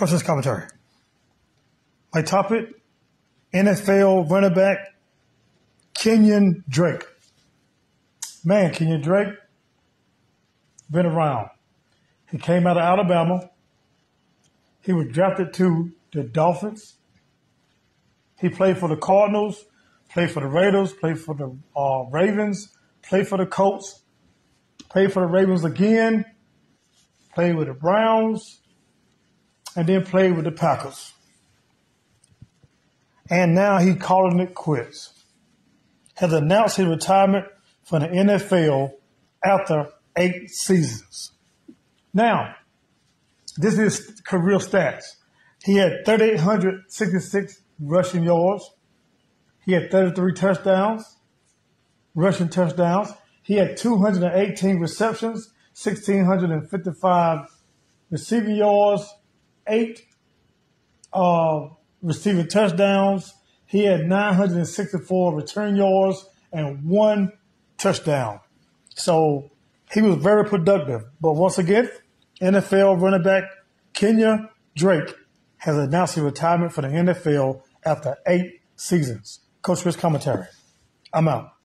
Coach's commentary. My topic NFL running back Kenyon Drake. Man, Kenyon Drake been around. He came out of Alabama. He was drafted to the Dolphins. He played for the Cardinals, played for the Raiders, played for the uh, Ravens, played for the Colts, played for the Ravens again, played with the Browns, and then played with the Packers. And now he's calling it quits. Has announced his retirement from the NFL after eight seasons. Now, this is career stats. He had 3,866 rushing yards. He had 33 touchdowns, rushing touchdowns. He had 218 receptions, 1,655 receiving yards, eight uh, receiving touchdowns. He had 964 return yards and one touchdown. So he was very productive. But once again, NFL running back Kenyon Drake has announced his retirement for the NFL after eight seasons. Coach Cris commentary. I'm out.